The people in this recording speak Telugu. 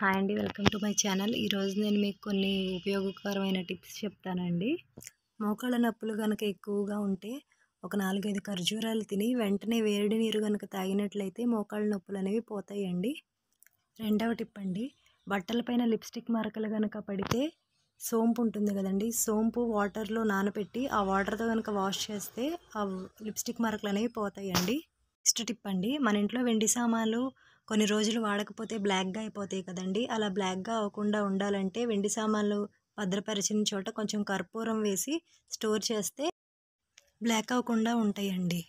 హాయ్ అండి. Welcome to my channel. ఈరోజు నేను మీకు కొన్ని ఉపయోగకరమైన టిప్స్ చెప్తానండి. మోకాళ్ళ నొప్పులు కనుక ఎక్కువగా ఉంటే ఒక నాలుగైదు ఖర్జూరాలు తిని వెంటనే వేడి నీరు కనుక తాగినట్లయితే మోకాళ్ళ నొప్పులు అనేవి పోతాయండి. రెండవ టిప్ అండి. బట్టలపైన లిప్స్టిక్ మరకలు కనుక పడితే సోంపు ఉంటుంది కదండి. సోంపు వాటర్లో నానబెట్టి ఆ వాటర్తో కనుక వాష్ చేస్తే ఆ లిప్స్టిక్ మరకలు అనేవి పోతాయండి. నెక్స్ట్ టిప్ అండి. మన ఇంట్లో వెండి సామాన్లు కొన్ని రోజులు వాడకపోతే బ్లాక్గా అయిపోతాయి కదండి. అలా బ్లాక్గా అవ్వకుండా ఉండాలంటే వెండి సామాన్లు భద్రపరిచిన చోట కొంచెం కర్పూరం వేసి స్టోర్ చేస్తే బ్లాక్ అవ్వకుండా ఉంటాయండి.